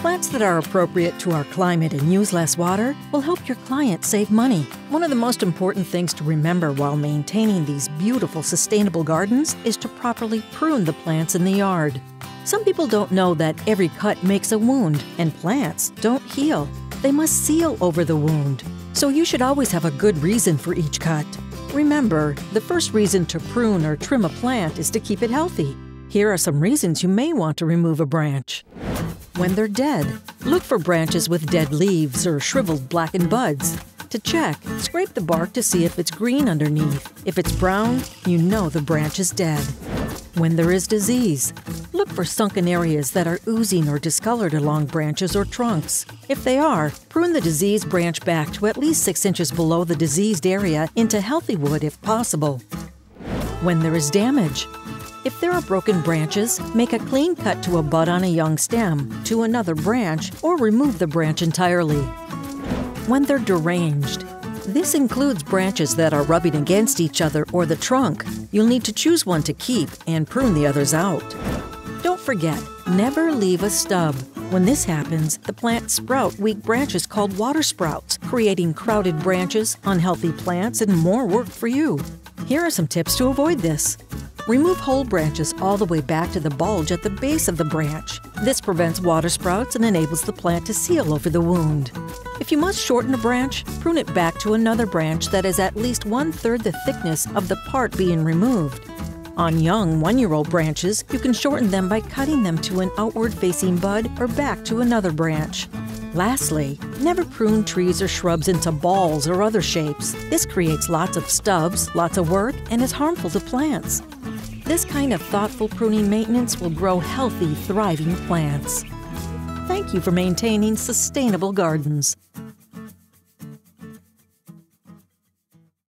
Plants that are appropriate to our climate and use less water will help your client save money. One of the most important things to remember while maintaining these beautiful sustainable gardens is to properly prune the plants in the yard. Some people don't know that every cut makes a wound, and plants don't heal. They must seal over the wound. So you should always have a good reason for each cut. Remember, the first reason to prune or trim a plant is to keep it healthy. Here are some reasons you may want to remove a branch. When they're dead, look for branches with dead leaves or shriveled blackened buds. To check, scrape the bark to see if it's green underneath. If it's brown, you know the branch is dead. When there is disease, look for sunken areas that are oozing or discolored along branches or trunks. If they are, prune the diseased branch back to at least 6 inches below the diseased area into healthy wood if possible. When there is damage, if there are broken branches, make a clean cut to a bud on a young stem, to another branch, or remove the branch entirely. When they're deranged, this includes branches that are rubbing against each other or the trunk. You'll need to choose one to keep and prune the others out. Don't forget, never leave a stub. When this happens, the plants sprout weak branches called water sprouts, creating crowded branches, unhealthy plants, and more work for you. Here are some tips to avoid this. Remove whole branches all the way back to the bulge at the base of the branch. This prevents water sprouts and enables the plant to seal over the wound. If you must shorten a branch, prune it back to another branch that is at least one third the thickness of the part being removed. On young one year old branches, you can shorten them by cutting them to an outward facing bud or back to another branch. Lastly, never prune trees or shrubs into balls or other shapes. This creates lots of stubs, lots of work, and is harmful to plants. This kind of thoughtful pruning maintenance will grow healthy, thriving plants. Thank you for maintaining sustainable gardens.